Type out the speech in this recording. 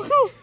Woohoo!